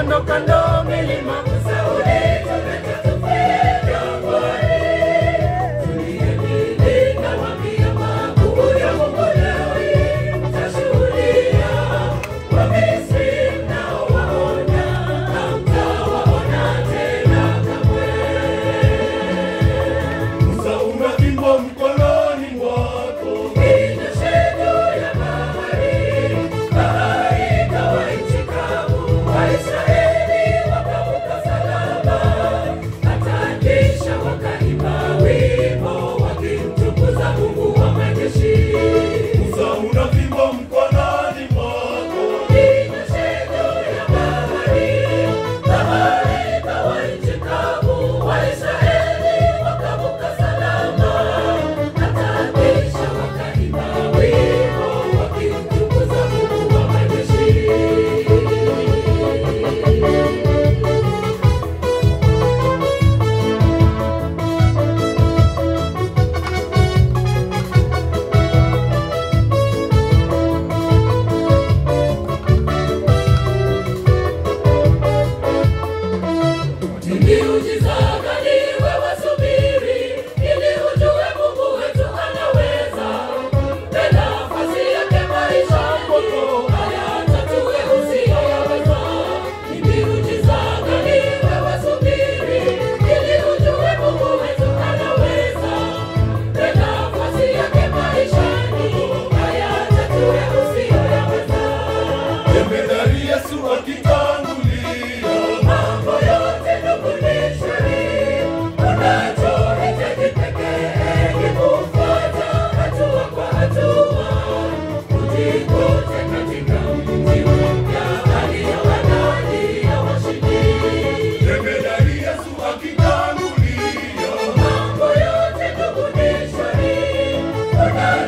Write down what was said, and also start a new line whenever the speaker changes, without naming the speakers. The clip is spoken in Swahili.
cuando, cuando. Humilde Yeah.